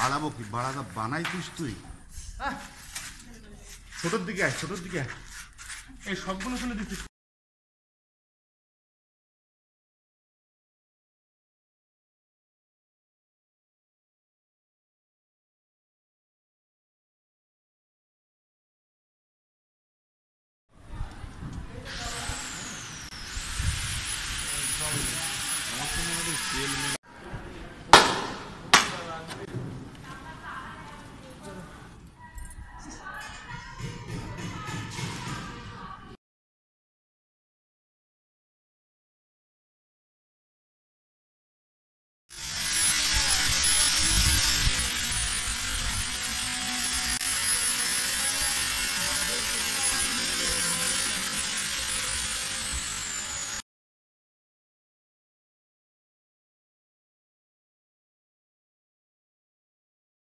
বাড়াবো কি? বাড়াটা বানাই তুই ছোটোর দিকে আয়, ছোটোর দিকে আয়। এই সবগুলো শুনে দিচ্ছি